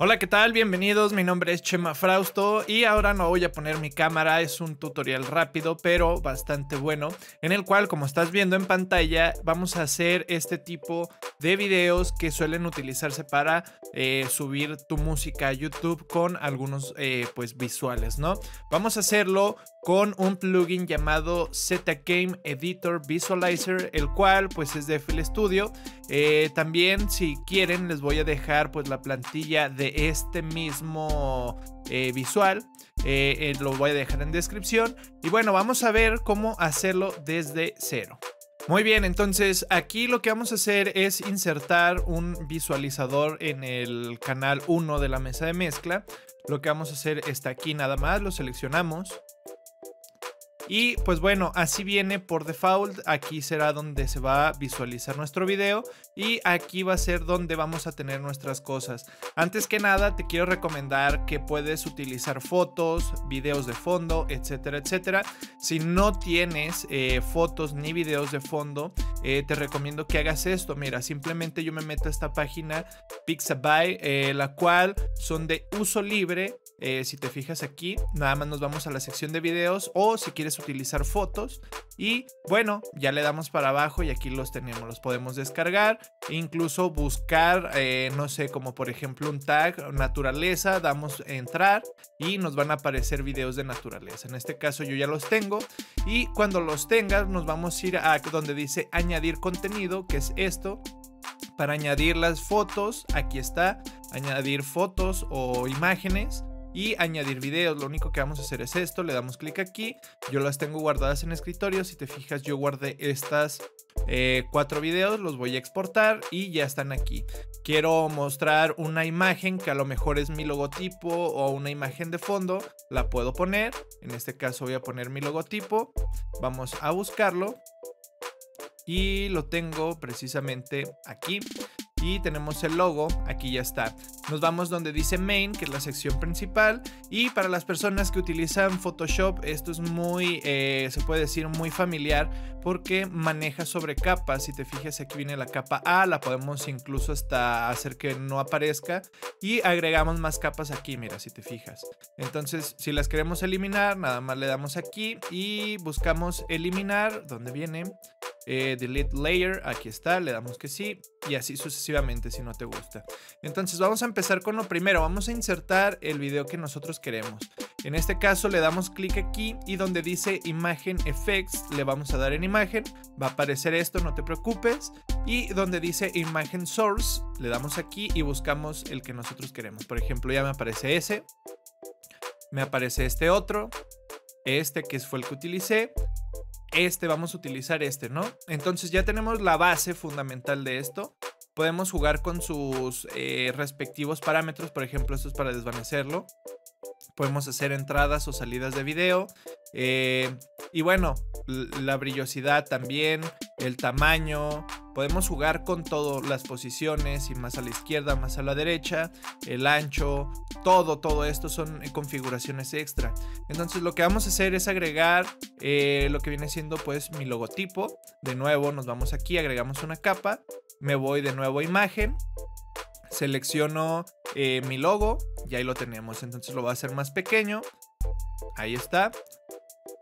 Hola, ¿qué tal? Bienvenidos, mi nombre es Chema Frausto y ahora no voy a poner mi cámara, es un tutorial rápido pero bastante bueno en el cual como estás viendo en pantalla vamos a hacer este tipo de videos que suelen utilizarse para eh, subir tu música a YouTube con algunos eh, pues visuales, ¿no? Vamos a hacerlo con un plugin llamado ZGame Editor Visualizer, el cual pues es de FL Studio. Eh, también si quieren les voy a dejar pues la plantilla de este mismo eh, visual. Eh, lo voy a dejar en descripción. Y bueno, vamos a ver cómo hacerlo desde cero. Muy bien, entonces aquí lo que vamos a hacer es insertar un visualizador en el canal 1 de la mesa de mezcla. Lo que vamos a hacer está aquí nada más, lo seleccionamos. Y pues bueno, así viene por default. Aquí será donde se va a visualizar nuestro video. Y aquí va a ser donde vamos a tener nuestras cosas. Antes que nada, te quiero recomendar que puedes utilizar fotos, videos de fondo, etcétera, etcétera. Si no tienes eh, fotos ni videos de fondo, eh, te recomiendo que hagas esto. Mira, simplemente yo me meto a esta página Pixabay, eh, la cual son de uso libre. Si te fijas aquí, nada más nos vamos a la sección de videos o si quieres utilizar fotos y bueno, ya le damos para abajo y aquí los tenemos, los podemos descargar, incluso buscar, eh, no sé, como por ejemplo un tag naturaleza, damos entrar y nos van a aparecer videos de naturaleza. En este caso yo ya los tengo y cuando los tengas nos vamos a ir a donde dice añadir contenido, que es esto. Para añadir las fotos, aquí está, añadir fotos o imágenes y añadir videos. Lo único que vamos a hacer es esto, le damos clic aquí, yo las tengo guardadas en escritorio, si te fijas yo guardé estas eh, cuatro videos, los voy a exportar y ya están aquí. Quiero mostrar una imagen que a lo mejor es mi logotipo o una imagen de fondo, la puedo poner, en este caso voy a poner mi logotipo, vamos a buscarlo. Y lo tengo precisamente aquí y tenemos el logo, aquí ya está. Nos vamos donde dice main, que es la sección principal y para las personas que utilizan Photoshop esto es muy, eh, se puede decir muy familiar porque maneja sobre capas. Si te fijas aquí viene la capa A, la podemos incluso hasta hacer que no aparezca y agregamos más capas aquí, mira, si te fijas. Entonces, si las queremos eliminar, nada más le damos aquí y buscamos eliminar, donde viene eh, delete layer, aquí está, le damos que sí y así sucesivamente si no te gusta. Entonces vamos a empezar con lo primero, vamos a insertar el video que nosotros queremos. En este caso le damos clic aquí y donde dice imagen effects le vamos a dar en imagen, va a aparecer esto, no te preocupes. Y donde dice imagen source le damos aquí y buscamos el que nosotros queremos. Por ejemplo ya me aparece ese, me aparece este otro, este que fue el que utilicé este, vamos a utilizar este, ¿no? Entonces ya tenemos la base fundamental de esto. Podemos jugar con sus eh, respectivos parámetros, por ejemplo, esto es para desvanecerlo. Podemos hacer entradas o salidas de video. Eh, y bueno, la brillosidad también, el tamaño. Podemos jugar con todas las posiciones y más a la izquierda, más a la derecha, el ancho, todo, todo esto son configuraciones extra. Entonces lo que vamos a hacer es agregar eh, lo que viene siendo pues mi logotipo. De nuevo nos vamos aquí, agregamos una capa, me voy de nuevo a imagen, selecciono eh, mi logo y ahí lo tenemos. Entonces lo voy a hacer más pequeño. Ahí está.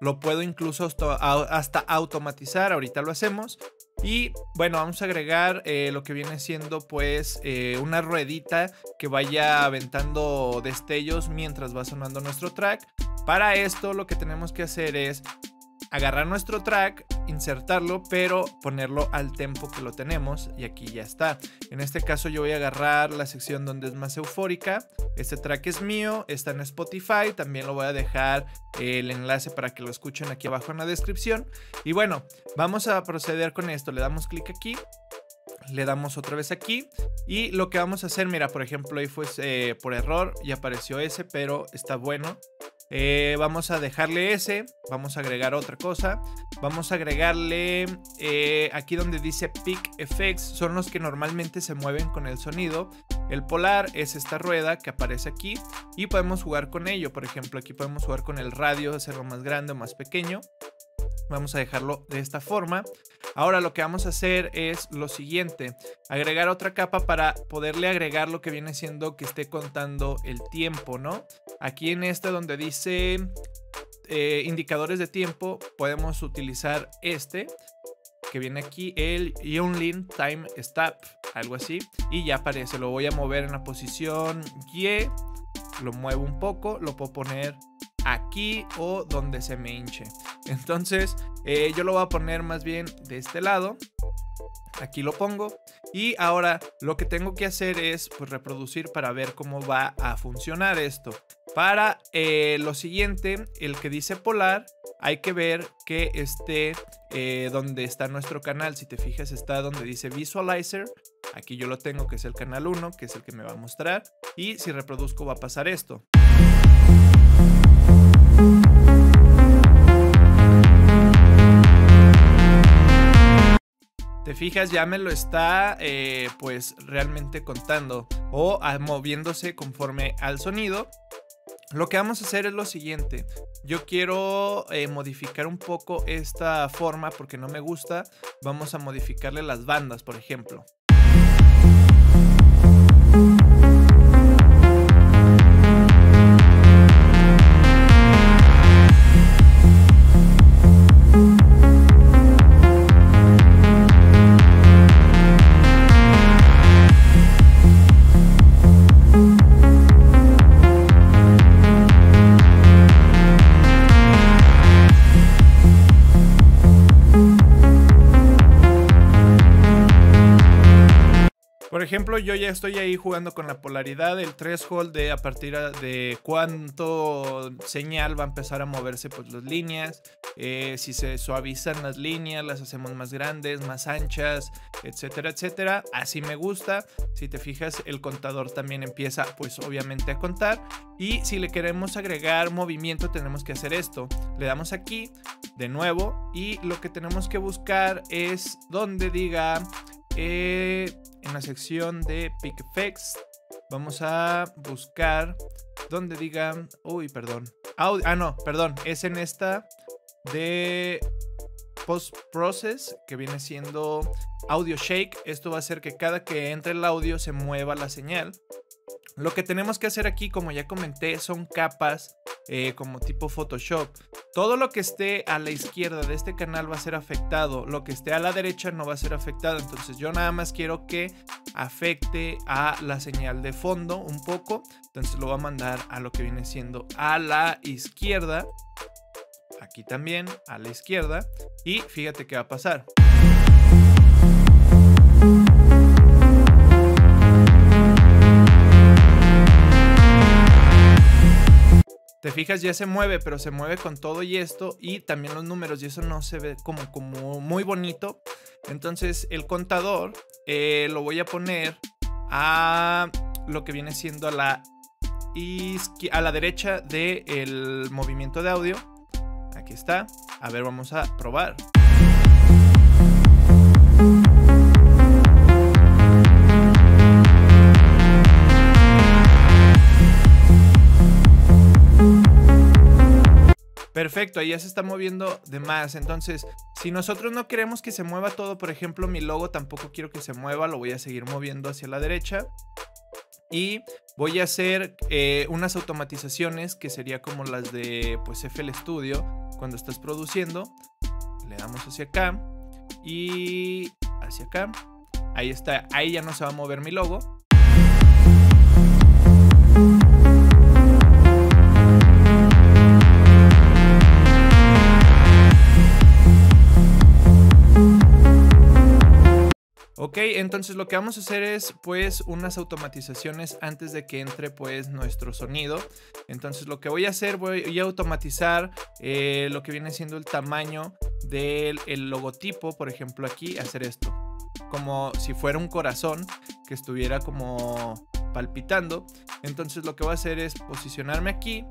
Lo puedo incluso hasta, automatizar, ahorita lo hacemos. Y bueno, vamos a agregar eh, lo que viene siendo pues eh, una ruedita que vaya aventando destellos mientras va sonando nuestro track. Para esto lo que tenemos que hacer es agarrar nuestro track, insertarlo, pero ponerlo al tempo que lo tenemos y aquí ya está. En este caso yo voy a agarrar la sección donde es más eufórica. Este track es mío, está en Spotify, también lo voy a dejar el enlace para que lo escuchen aquí abajo en la descripción. Y bueno, vamos a proceder con esto, le damos clic aquí. Le damos otra vez aquí y lo que vamos a hacer, mira, por ejemplo, ahí fue eh, por error y apareció ese, pero está bueno. Eh, vamos a dejarle ese, vamos a agregar otra cosa, vamos a agregarle eh, aquí donde dice Peak Effects, son los que normalmente se mueven con el sonido. El polar es esta rueda que aparece aquí y podemos jugar con ello, por ejemplo aquí podemos jugar con el radio, hacerlo más grande o más pequeño. Vamos a dejarlo de esta forma. Ahora lo que vamos a hacer es lo siguiente, agregar otra capa para poderle agregar lo que viene siendo que esté contando el tiempo, ¿no? Aquí en esta donde dice eh, indicadores de tiempo, podemos utilizar este que viene aquí, el Yunlin Time Stop, algo así, y ya aparece. Lo voy a mover en la posición Y, lo muevo un poco, lo puedo poner aquí o donde se me hinche. Entonces, eh, yo lo voy a poner más bien de este lado. Aquí lo pongo. Y ahora lo que tengo que hacer es pues, reproducir para ver cómo va a funcionar esto. Para eh, lo siguiente, el que dice polar, hay que ver que esté eh, donde está nuestro canal. Si te fijas, está donde dice visualizer. Aquí yo lo tengo, que es el canal 1, que es el que me va a mostrar. Y si reproduzco va a pasar esto. Te fijas, ya me lo está eh, pues realmente contando o moviéndose conforme al sonido. Lo que vamos a hacer es lo siguiente. Yo quiero eh, modificar un poco esta forma porque no me gusta. Vamos a modificarle las bandas, por ejemplo. Ejemplo, yo ya estoy ahí jugando con la polaridad, el threshold de a partir de cuánto señal va a empezar a moverse pues las líneas, eh, si se suavizan las líneas, las hacemos más grandes, más anchas, etcétera, etcétera. Así me gusta. Si te fijas, el contador también empieza pues obviamente a contar. Y si le queremos agregar movimiento, tenemos que hacer esto. Le damos aquí de nuevo y lo que tenemos que buscar es donde diga en la sección de Pick Effects vamos a buscar donde digan, uy, perdón, ah, no, perdón, es en esta de Post Process que viene siendo Audio Shake. Esto va a hacer que cada que entre el audio se mueva la señal. Lo que tenemos que hacer aquí, como ya comenté, son capas eh, como tipo Photoshop. Todo lo que esté a la izquierda de este canal va a ser afectado. Lo que esté a la derecha no va a ser afectado. Entonces yo nada más quiero que afecte a la señal de fondo un poco. Entonces lo voy a mandar a lo que viene siendo a la izquierda. Aquí también a la izquierda. Y fíjate qué va a pasar. Te fijas, ya se mueve, pero se mueve con todo y esto y también los números y eso no se ve como, como muy bonito. Entonces el contador eh, lo voy a poner a lo que viene siendo a la, a la derecha del movimiento de audio. Aquí está. A ver, vamos a probar. Perfecto, ahí ya se está moviendo de más. Entonces, si nosotros no queremos que se mueva todo, por ejemplo, mi logo tampoco quiero que se mueva, lo voy a seguir moviendo hacia la derecha. Y voy a hacer eh, unas automatizaciones que sería como las de pues FL Studio cuando estás produciendo. Le damos hacia acá y hacia acá. Ahí está, ahí ya no se va a mover mi logo. Ok, entonces lo que vamos a hacer es pues unas automatizaciones antes de que entre pues nuestro sonido. Entonces lo que voy a hacer, voy a automatizar eh, lo que viene siendo el tamaño del logotipo, por ejemplo aquí, hacer esto. Como si fuera un corazón que estuviera como palpitando. Entonces lo que voy a hacer es posicionarme aquí,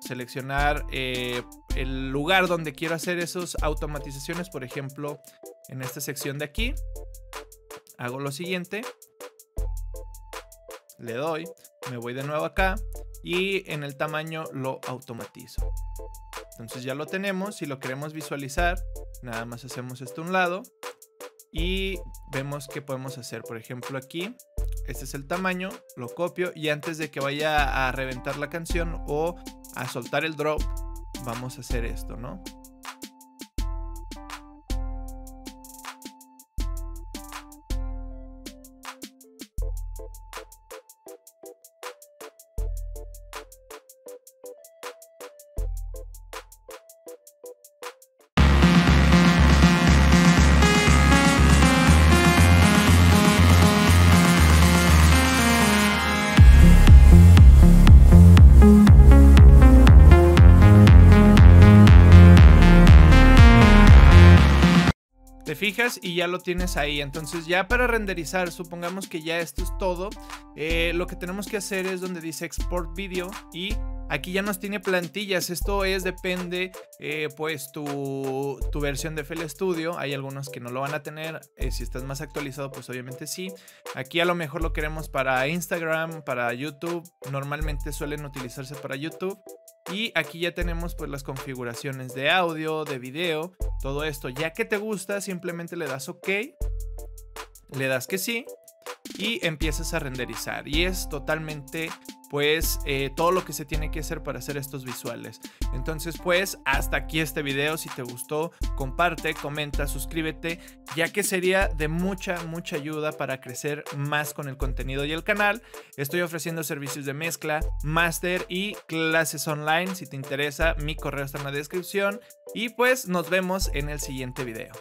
seleccionar eh, el lugar donde quiero hacer esas automatizaciones, por ejemplo, en esta sección de aquí hago lo siguiente. Le doy, me voy de nuevo acá y en el tamaño lo automatizo. Entonces ya lo tenemos, si lo queremos visualizar, nada más hacemos esto a un lado y vemos qué podemos hacer. Por ejemplo, aquí, este es el tamaño, lo copio y antes de que vaya a reventar la canción o a soltar el drop, vamos a hacer esto, ¿no? Fijas y ya lo tienes ahí. Entonces ya para renderizar, supongamos que ya esto es todo. Eh, lo que tenemos que hacer es donde dice Export Video y aquí ya nos tiene plantillas. Esto es, depende, eh, pues tu, tu, versión de FL Studio. Hay algunos que no lo van a tener. Eh, si estás más actualizado, pues obviamente sí. Aquí a lo mejor lo queremos para Instagram, para YouTube. Normalmente suelen utilizarse para YouTube. Y aquí ya tenemos pues las configuraciones de audio, de video, todo esto. Ya que te gusta, simplemente le das OK, le das que sí y empiezas a renderizar. Y es totalmente pues todo lo que se tiene que hacer para hacer estos visuales. Entonces pues hasta aquí este video, si te gustó comparte, comenta, suscríbete, ya que sería de mucha, mucha ayuda para crecer más con el contenido y el canal. Estoy ofreciendo servicios de mezcla, máster y clases online, si te interesa mi correo está en la descripción y pues nos vemos en el siguiente video.